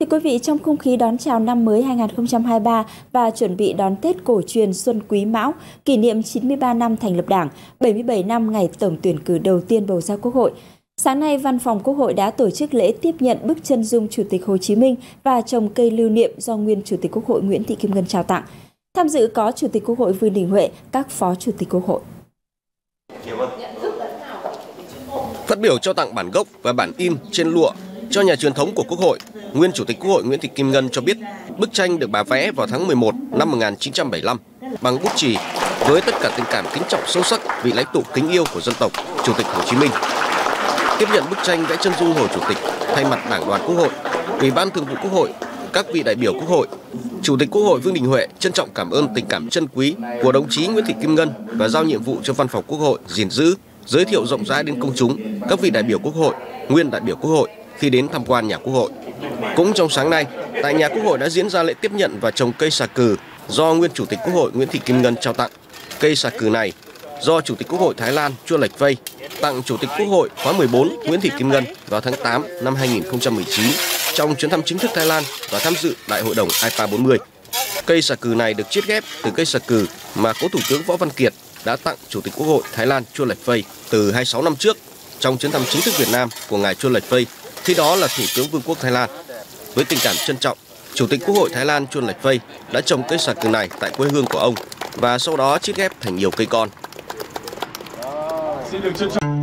Thưa quý vị, trong không khí đón chào năm mới 2023 và chuẩn bị đón Tết cổ truyền Xuân Quý Mão, kỷ niệm 93 năm thành lập Đảng, 77 năm ngày tổng tuyển cử đầu tiên bầu ra Quốc hội, Sáng nay, Văn phòng Quốc hội đã tổ chức lễ tiếp nhận bức chân dung Chủ tịch Hồ Chí Minh và trồng cây lưu niệm do nguyên Chủ tịch Quốc hội Nguyễn Thị Kim Ngân trao tặng. Tham dự có Chủ tịch Quốc hội Vương Đình Huệ, các Phó Chủ tịch Quốc hội. Phát biểu cho tặng bản gốc và bản in trên lụa cho nhà truyền thống của Quốc hội, nguyên Chủ tịch Quốc hội Nguyễn Thị Kim Ngân cho biết bức tranh được bà vẽ vào tháng 11 năm 1975 bằng bút chì với tất cả tình cảm kính trọng sâu sắc vị lãnh tụ kính yêu của dân tộc, Chủ tịch Hồ Chí Minh. Tiếp nhận bức tranh vẽ chân dung Hồ Chủ tịch thay mặt Đảng đoàn Quốc hội, Ủy ban Thường vụ Quốc hội, các vị đại biểu Quốc hội, Chủ tịch Quốc hội Vương Đình Huệ trân trọng cảm ơn tình cảm chân quý của đồng chí Nguyễn Thị Kim Ngân và giao nhiệm vụ cho Văn phòng Quốc hội gìn giữ, giới thiệu rộng rãi đến công chúng, các vị đại biểu Quốc hội, nguyên đại biểu Quốc hội khi đến tham quan nhà Quốc hội. Cũng trong sáng nay, tại nhà Quốc hội đã diễn ra lễ tiếp nhận và trồng cây xà cừ do nguyên Chủ tịch Quốc hội Nguyễn Thị Kim Ngân trao tặng. Cây xà cừ này do Chủ tịch Quốc hội Thái Lan Chua Lệch Vây tặng Chủ tịch Quốc hội khóa 14 Nguyễn Thị Kim Ngân vào tháng 8 năm 2019 trong chuyến thăm chính thức Thái Lan và tham dự Đại hội đồng IPA 40. Cây xà cừ này được chiết ghép từ cây xà cừ mà cố Thủ tướng Võ Văn Kiệt đã tặng Chủ tịch Quốc hội Thái Lan Chua Lệch Vây từ 26 năm trước trong chuyến thăm chính thức Việt Nam của ngài Chua Lệch Vây, khi đó là Thủ tướng Vương quốc Thái Lan. Với tình cảm trân trọng, Chủ tịch Quốc hội Thái Lan Chua lạch Vây đã trồng cây xà cừ này tại quê hương của ông và sau đó chiết ghép thành nhiều cây con. Xin được trân trọng